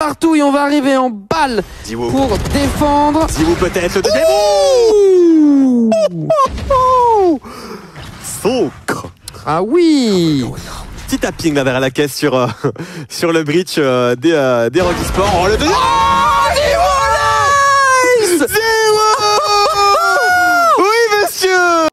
partout et on va arriver en balle pour défendre. Ziwo peut-être le deuxième. Socre. ah oui Petit tapping derrière la caisse sur, euh, sur le bridge euh, des, euh, des Rocky Sport. Oh le deuxième